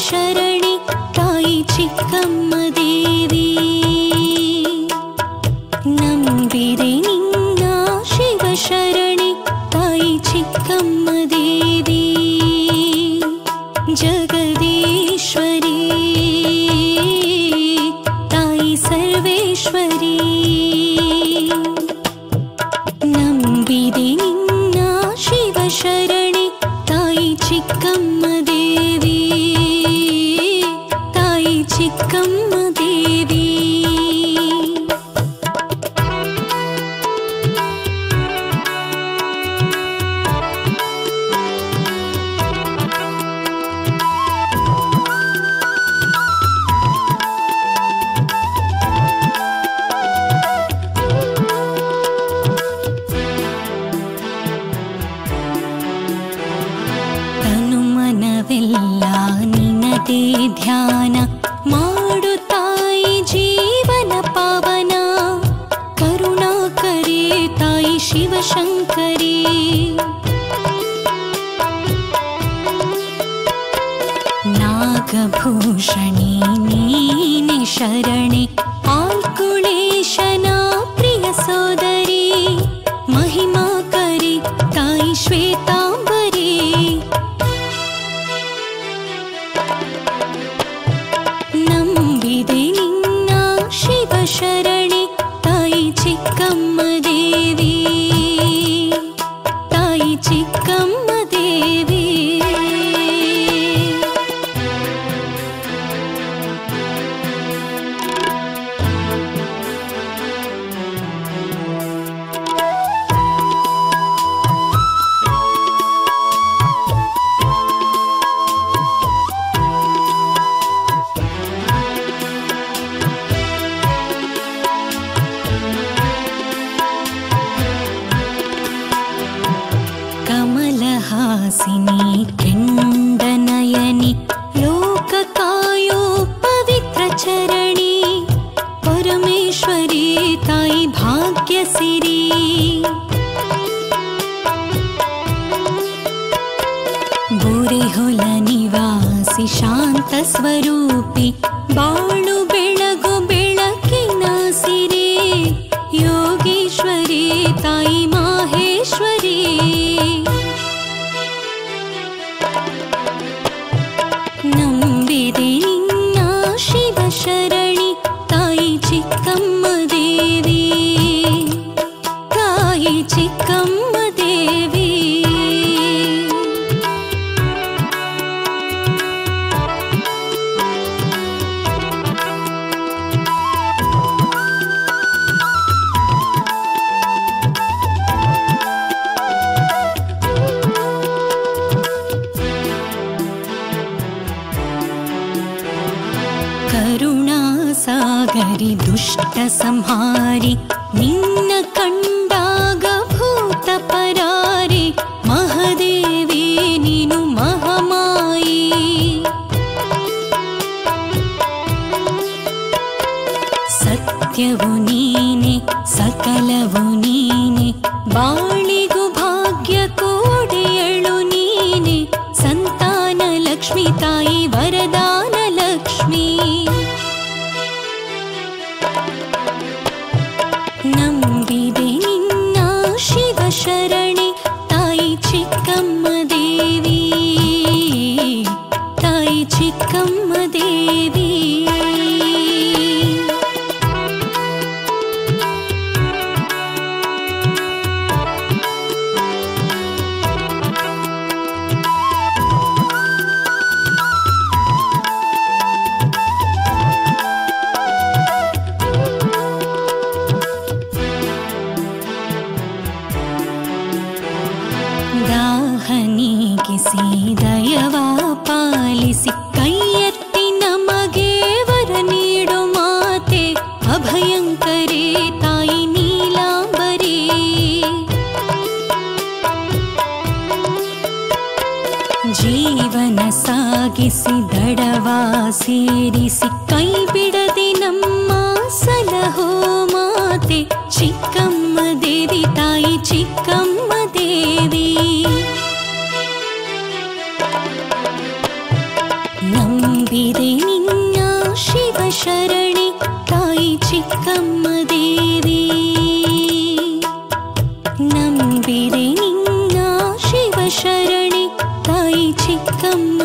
शरणि तायि चिक्कम्म देवी। नम्बिरिं ना शिव शरणि तायि चिक्कम्म देवी। जगदीश्वरी तायि सर्वेश्वरी। नम्बिरिं ना शिव शरणि तायि चिक्कम्म ನಿನದೇ ಧ್ಯಾನ ಮಾಡು ತಾಯಿ ಜೀವನ ಪಾವನ ಕರುಣಾಕರಿ ತಾಯಿ ಶಿವಶಂಕರಿ ನಾಗಭೂಷಣಿ ನೀನೆ ಶರಣೆ ಆಲ್ಕುಳೇಶನ ಪ್ರಿಯ ಸೋದರಿ ಮಹಿಮಾ ಕರಿ ತಾಯಿ ಶಿವ कमलहासिनी खण्डनयनि लोककायो पवित्रचरणी परमेश्वरी तायि भाग्यसिरी। बुरिहुल निवासि शान्तस्वरूपि ಸಂಹಾರಿ ನಿನ್ನ ಕಂಡಾಗ ಭೂತ ಪರಾರಿ ಮಹದೇವಿ ನೀನು ಮಹಮಾಯಿ ಸತ್ಯವು ನೀನೆ ಸಕಲವು ನೀನೆ ಬಾಳಿಗು ಭಾಗ್ಯ ಕೋಡೆಯಳು ನೀನೆ ಸಂತಾನ ಲಕ್ಷ್ಮಿ ತಾಯಿ ವರದಾನ ಲಕ್ಷ್ಮಿ ಕಿಸಿ ದಡವಾ ಸೇರಿಸಿ ಕೈ ಬಿಡದೆ ನಮ್ಮ ಸಲಹೋ ಮಾತೆ. ಚಿಕ್ಕಮ್ಮ ದೇವಿ ತಾಯಿ ಚಿಕ್ಕಮ್ಮ ದೇವಿ. ನಂಬಿದೆ ನಿನ್ನ ಶಿವ शिव ತಾಯಿ ಚಿಕ್ಕಮ್ಮ ದೇವಿ. ನಂಬಿದೆ ನಿನ್ನ ಶಿವ शरणि ತಾಯಿ ಚಿಕ್ಕಮ್ಮ